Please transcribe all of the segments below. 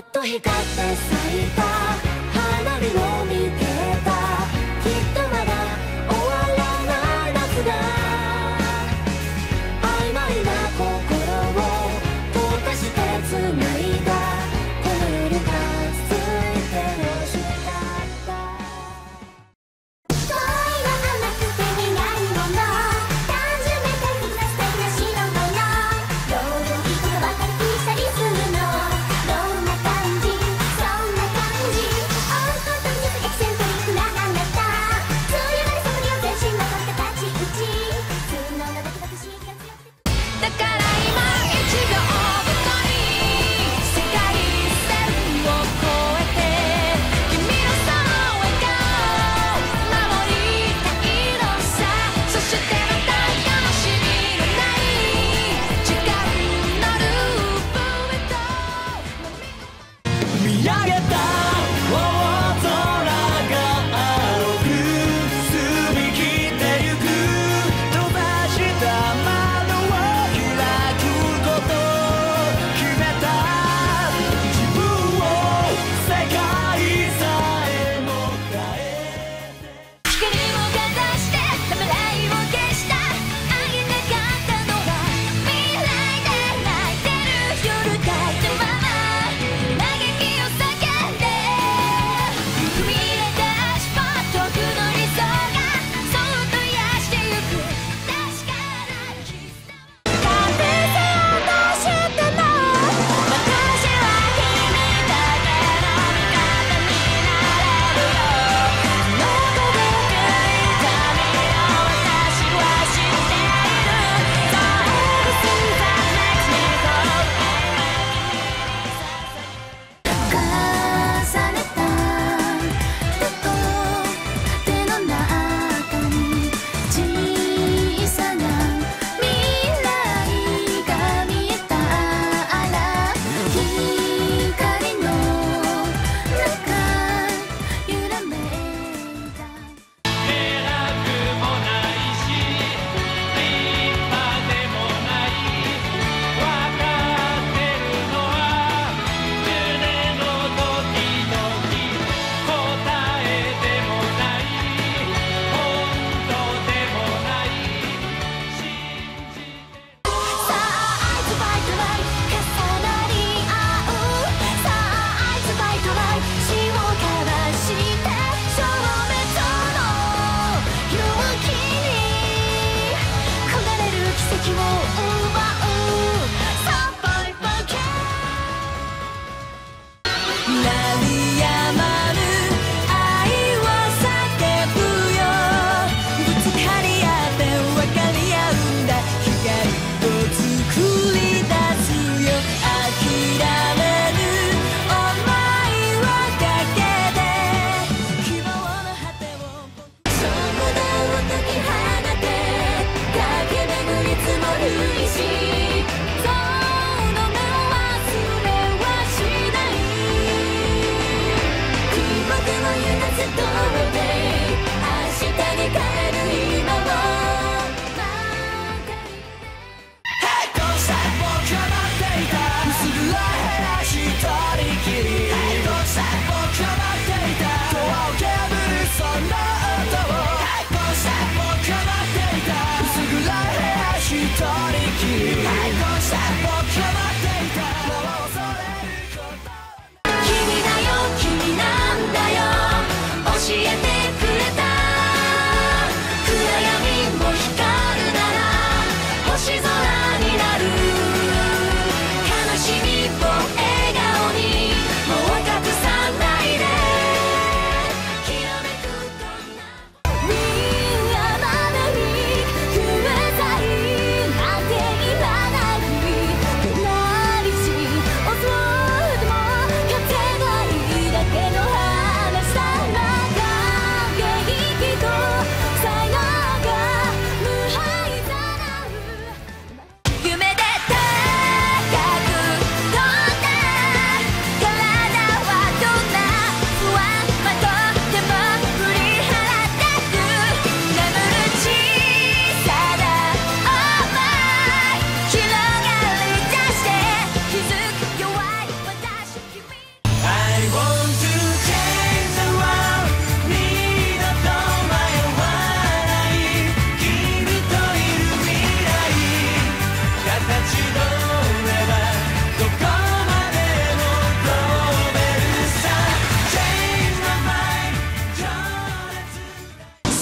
っと光って咲いた花火を見て Yeah. get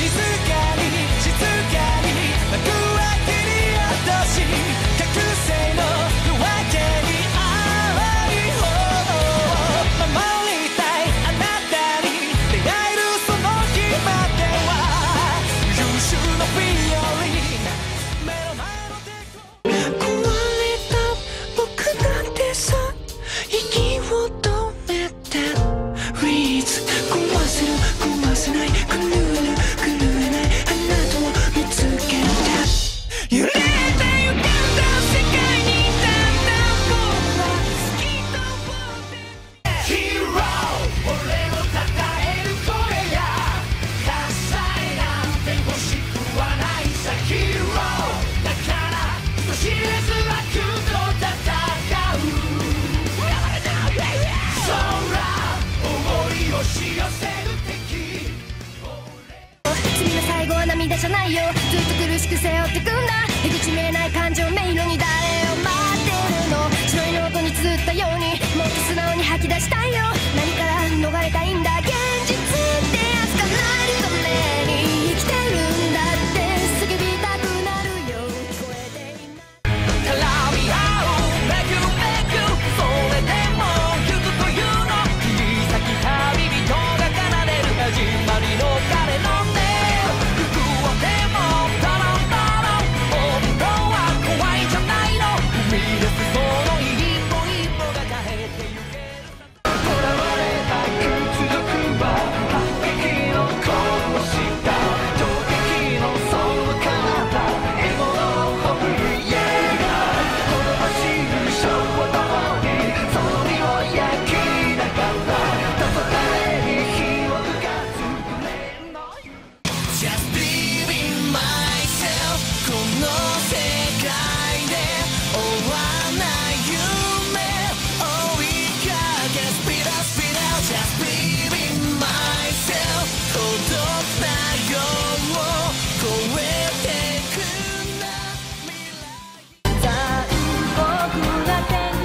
沈むみさないよ。ずっと苦しく背負ってくんだ。出口見えない感情迷路に誰を待ってるの。白いノートに綴ったようにもっと素直に吐き出したいよ。何から逃れたいんだ。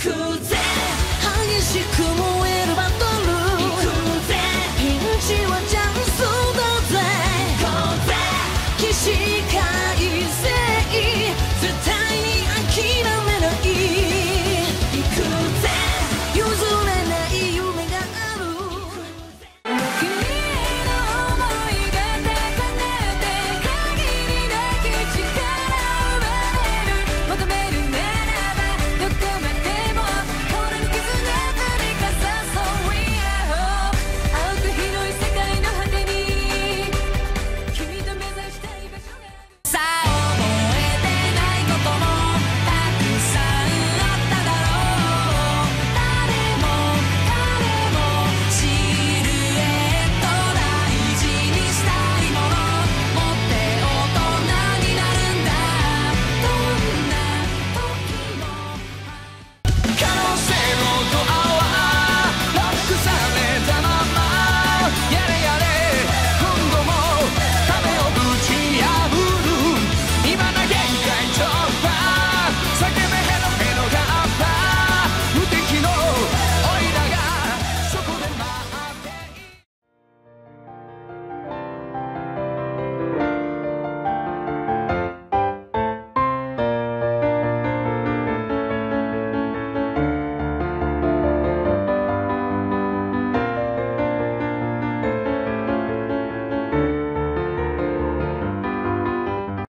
くぜ激しく燃えるバトル行くぜピンチはチャンスだぜ行こうぜ起死回生絶対に諦めない行くぜ譲れない夢がある